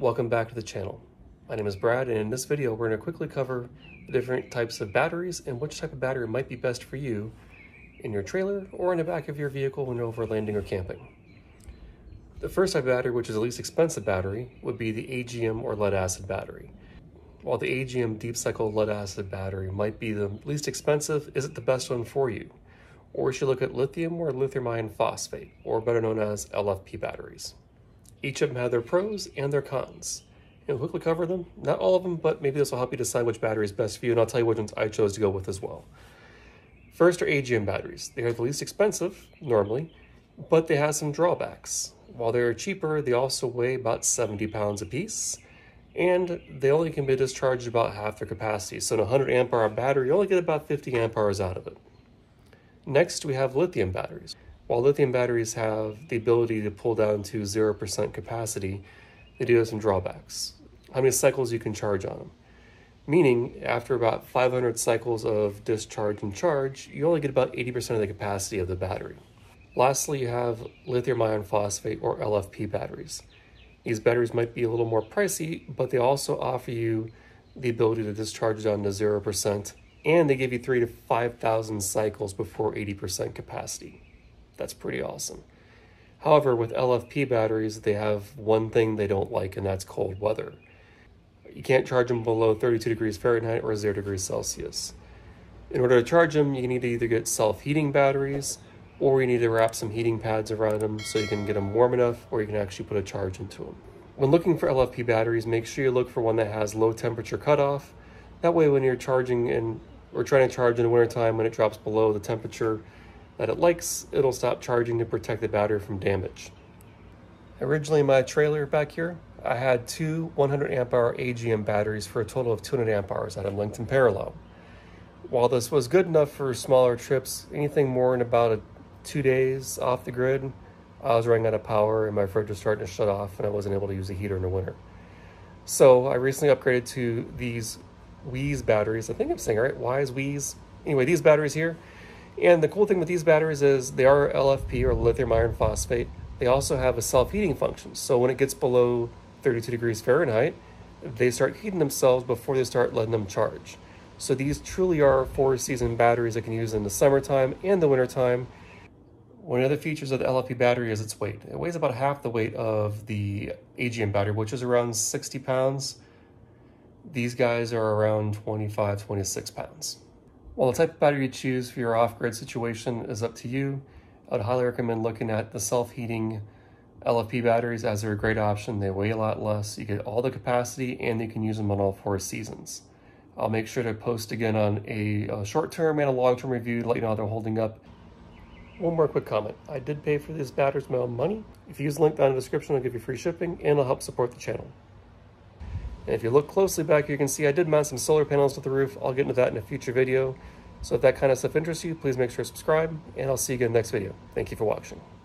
Welcome back to the channel. My name is Brad and in this video we're going to quickly cover the different types of batteries and which type of battery might be best for you in your trailer or in the back of your vehicle when you're overlanding or camping. The first type of battery, which is the least expensive battery, would be the AGM or lead acid battery. While the AGM deep cycle lead acid battery might be the least expensive, is it the best one for you? Or should you look at lithium or lithium iron phosphate, or better known as LFP batteries. Each of them have their pros and their cons. And we'll quickly cover them. Not all of them, but maybe this will help you decide which battery is best for you, and I'll tell you which ones I chose to go with as well. First are AGM batteries. They are the least expensive, normally, but they have some drawbacks. While they're cheaper, they also weigh about 70 pounds apiece, and they only can be discharged about half their capacity. So in a 100 amp hour battery, you only get about 50 amp hours out of it. Next, we have lithium batteries. While lithium batteries have the ability to pull down to 0% capacity, they do have some drawbacks. How many cycles you can charge on them. Meaning, after about 500 cycles of discharge and charge, you only get about 80% of the capacity of the battery. Lastly, you have lithium ion phosphate or LFP batteries. These batteries might be a little more pricey, but they also offer you the ability to discharge down to 0%, and they give you three to 5,000 cycles before 80% capacity. That's pretty awesome. However, with LFP batteries, they have one thing they don't like, and that's cold weather. You can't charge them below 32 degrees Fahrenheit or 0 degrees Celsius. In order to charge them, you need to either get self-heating batteries, or you need to wrap some heating pads around them so you can get them warm enough, or you can actually put a charge into them. When looking for LFP batteries, make sure you look for one that has low temperature cutoff. That way when you're charging and or trying to charge in the wintertime when it drops below the temperature that it likes, it'll stop charging to protect the battery from damage. Originally my trailer back here, I had two 100 amp hour AGM batteries for a total of 200 amp hours that I linked in parallel. While this was good enough for smaller trips, anything more in about a, two days off the grid, I was running out of power and my fridge was starting to shut off and I wasn't able to use the heater in the winter. So I recently upgraded to these Weize batteries. I think I'm saying right. Wise Weize. Anyway, these batteries here. And the cool thing with these batteries is they are LFP or lithium iron phosphate. They also have a self-heating function. So when it gets below 32 degrees Fahrenheit, they start heating themselves before they start letting them charge. So these truly are four season batteries that can use in the summertime and the wintertime. One of the features of the LFP battery is its weight. It weighs about half the weight of the AGM battery, which is around 60 pounds. These guys are around 25, 26 pounds. While the type of battery you choose for your off-grid situation is up to you, I'd highly recommend looking at the self-heating LFP batteries as they're a great option. They weigh a lot less, you get all the capacity, and you can use them on all four seasons. I'll make sure to post again on a, a short-term and a long-term review to let you know how they're holding up. One more quick comment. I did pay for these batteries my own money. If you use the link down in the description, I'll give you free shipping and it'll help support the channel. And if you look closely back you can see I did mount some solar panels to the roof. I'll get into that in a future video. So if that kind of stuff interests you, please make sure to subscribe, and I'll see you again in the next video. Thank you for watching.